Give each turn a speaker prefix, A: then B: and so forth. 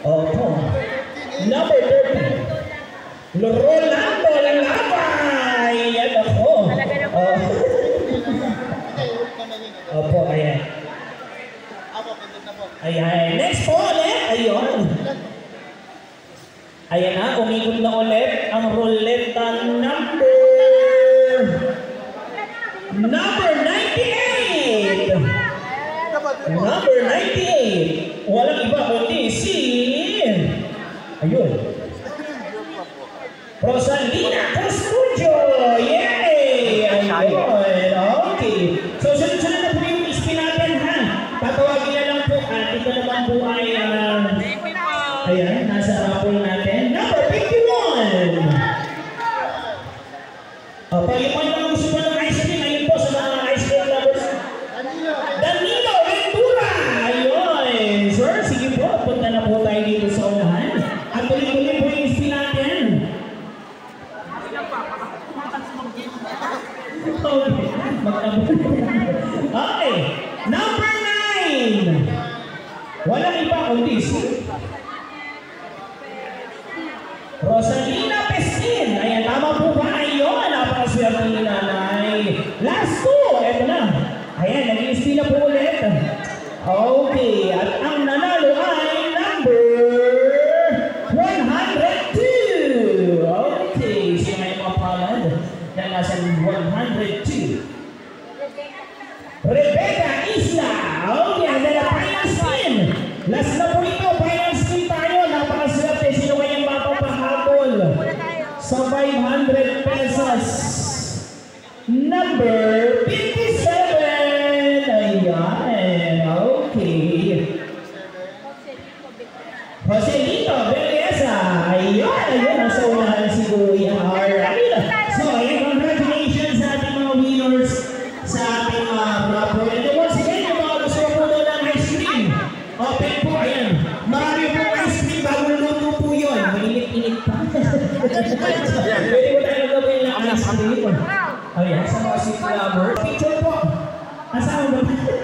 A: Opo. Number 30. Rolando Lalabay! Yan ako.
B: Talaga na po.
A: Oh. Opo, ayan. Ayan. Next po ulit. Ayun. Ayan na, umikot na ulit ang ruleta number number 98.
C: Dapat yun po.
A: Number 98. Walang iba kundi Ayun. Rosalina Castudio! Yay! Ayun. Okay. So, sunod-sunod na po yung spin natin, ha? Tatawagin na lang po. At ito naman po ay, ah, ayan, nasa rapol natin. Number 51! Uh, Palipan lang ang gusto ng ice cream. Ayun po sa mga ice cream lovers.
C: Danilo,
A: Danilo Ventura! Ayun! Sir, sige po. Punta na po tayo dito sa unahan. At tuloy-tuloy po yung spin natin. Okay. Number nine. Walang iba kundi si Rosalina Peskin. Ayan, tama po ba? Ayun, napakaswerte ni nanay. Last two. Eto na. Ayan, nag-i-spin na po ulit. Okay, at 102. Rebecca Isla. Okay, and then the final spin. Last na po ito, final spin tayo. Napakaswerte. Sino kayang mapapahabol sa 500 pesos? Number 57. Ayan. Okay. Joselito Belleza. Ayun, ayun. Nasa unahan si Kuya. Alright. Pwede mo tayo gawin ng ice cream. Ayan, sa mga lover. Picture po. Asawa ba?